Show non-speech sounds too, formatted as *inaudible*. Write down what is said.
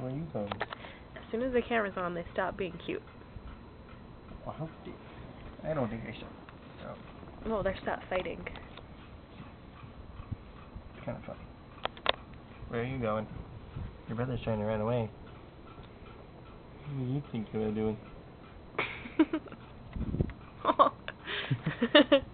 When you? As soon as the camera's on, they stop being cute. Well, I don't think they should. So, Well, they're stop fighting. it's kind of funny. Where are you going? Your brother's trying to run away. What do you think you're doing? *laughs* *laughs* *laughs*